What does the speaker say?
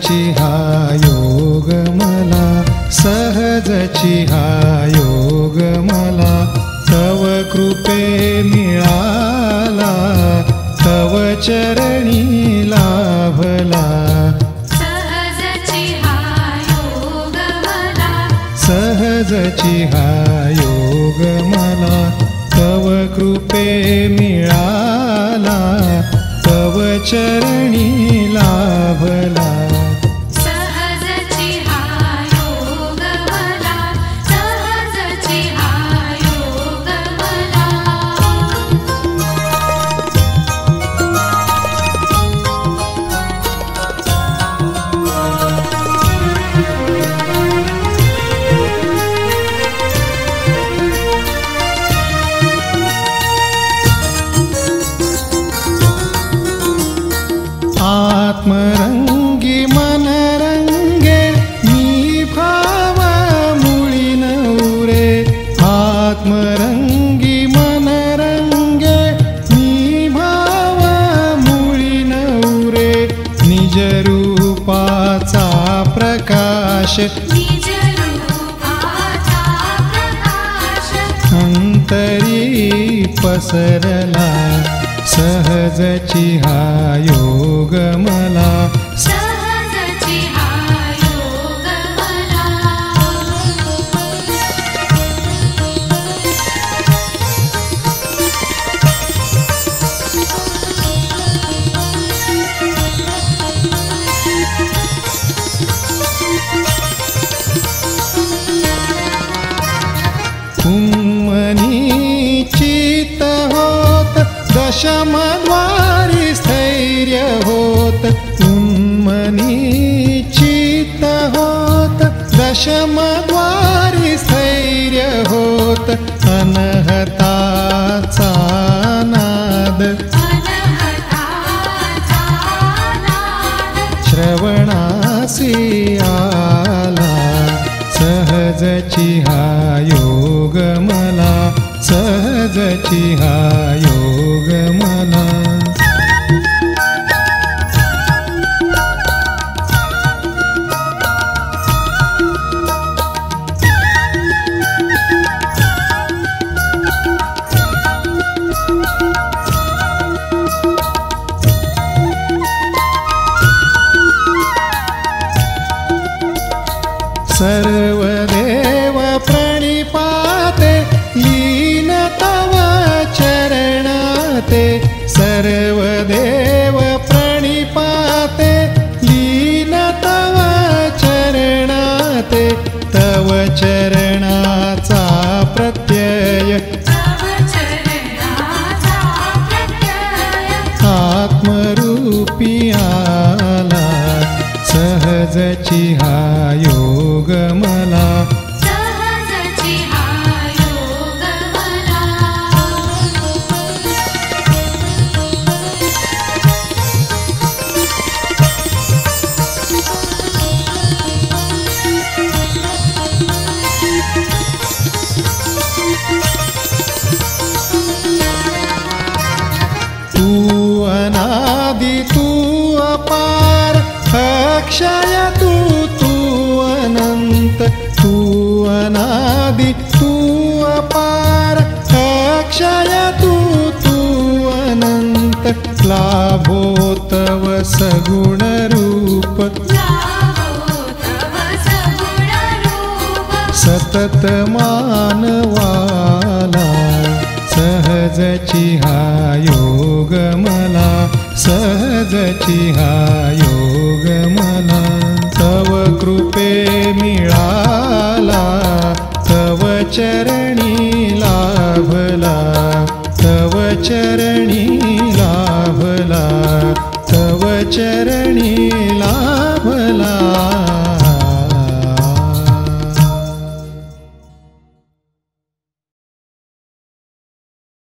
सहजची हा योग मला सहजची हा योग मला. तव कृपे मिळाला तव चरणी लाभला. सहजची हा योग मला. तव कृपे मिळाला तव चरणी प्रकाश। अन्तरी पसरला सहजचिहा योगम दशमद्वारी स्थैर्य होत चित्त होत दशमद्वारी स्थैर्य होत अनहताचा अनहताचा नाद. श्रवणासी आला सहजची हा सर्व देव प्रणिपाते लीन तव चरणाते सर्व देव प्रणिपाते लीन तव चरणाते तव चरणाचा प्रत्यय सहजची हा योग मला. सहजची हा योग मला. तू अनादि तू अपार अक्षय अपार अक्षय तू तू अनंत. लाभो तव सगुण रूप. सतत मानवाला सहजची हा योग मला. सहजची हा योग मला. तव कृपे मिळाला. चरणी लाभला तव चरणी लाभला तव चरणी